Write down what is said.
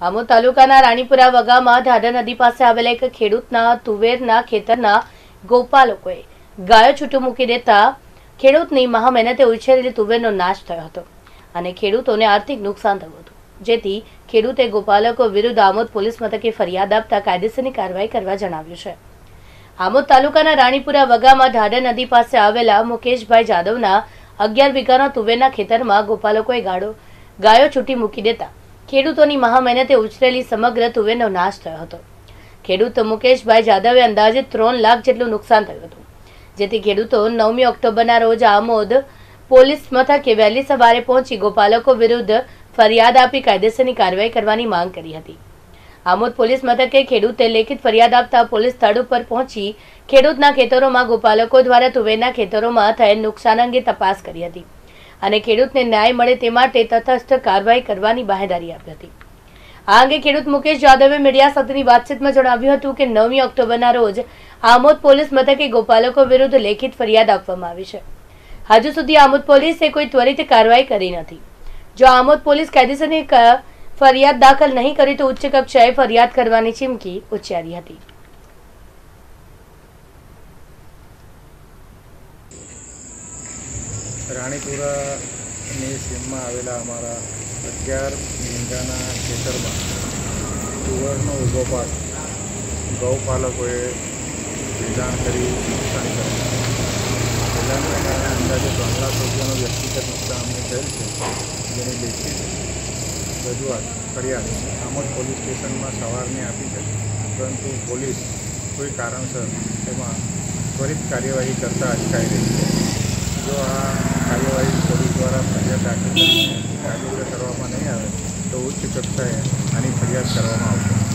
આમોદ તાલુકાના રાણીપુરા વગામાં ઢાઢર નદી પાસે આવેલા એક ખેડૂતના, તુવેરના ખેતરના ગોપાલકોએ ગાયો છૂટું મૂકી દેતા ખેડૂતની મહા મહેનતે ઉછેરેલી તુવેરનો નાશ થયો હતો અને ખેડૂતોને આર્થિક નુકસાન થયું હતું. જેથી ખેડૂતે ગોપાલકો વિરુદ્ધ આમોદ પોલીસ મથકે ફરિયાદ આપતા કાયદેસરની કાર્યવાહી કરવા જણાવ્યું છે. આમોદ તાલુકાના રાણીપુરા વગામાં ઢાઢર નદી પાસે આવેલા મુકેશભાઈ જાદવના અગિયાર વીઘાના તુવેરના ખેતરમાં ગોપાલકોએ ગાડો ગાયો છૂટી મૂકી દેતા ખેડૂતોની મહામહેનતે ઉછરેલી સમગ્ર તુવેરનો નાશ થયો હતો. ખેડૂત મુકેશભાઈ જાદવે અંદાજે ત્રણ લાખ જેટલું નુકસાન થયું હતું. જેથી ખેડૂતો નવમી ઓક્ટોબરના રોજ આમોદ પોલીસ મથકે વહેલી સવારે પહોંચી ગોપાલકો વિરુદ્ધ ફરિયાદ આપી કાયદેસરની કાર્યવાહી કરવાની માંગ કરી હતી. આમોદ પોલીસ મથકે ખેડૂતે લેખિત ફરિયાદ આપતા પોલીસ સ્થળ ઉપર પહોંચી ખેડૂતના ખેતરોમાં ગોપાલકો દ્વારા તુવેરના ખેતરોમાં થયેલ નુકસાન અંગે તપાસ કરી હતી. અને ખેડૂતને ન્યાય મળે તે માટે તટસ્થ કાર્યવાહી કરવાની બાહેદારી આપી હતી. આ અંગે ખેડૂત મુકેશ જાદવે મીડિયા સાથેની વાતચીતમાં જણાવ્યું હતું કે નવમી ઓક્ટોબરના રોજ આમોદ પોલીસ મથકે ગોપાલકો વિરુદ્ધ લેખિત ફરિયાદ આપવામાં આવી છે. હજુ સુધી આમોદ પોલીસે કોઈ ત્વરિત કાર્યવાહી કરી નથી. જો આમોદ પોલીસ કાયદેસરની ફરિયાદ દાખલ નહીં કરી તો ઉચ્ચ કક્ષાએ ફરિયાદ કરવાની ચીમકી ઉચ્ચારી હતી. રાણીપુરાની સીમમાં આવેલા અમારા અગિયાર વીંગાના ખેતરમાં તુવરનો ઊભો પાક ગૌપાલકોએ વેચાણ કરી નુકસાન કર્યું. વેચાણના કારણે અંદાજે ત્રણ લાખ રૂપિયાનું વ્યક્તિગત નુકસાન અમને થયેલ છે. જેની લેખિત રજૂઆત ફરિયાદ આમોદ પોલીસ સ્ટેશનમાં સવારની આપી છે. પરંતુ પોલીસ કોઈ કારણસર એમાં ત્વરિત કાર્યવાહી કરતા અટકાઈ રહી છે. જો આ ફરિયાદ દાખલ કરીને કાયદેસર કરવામાં નહીં આવે તો ઉચ્ચ કક્ષાએ આની ફરિયાદ કરવામાં આવશે.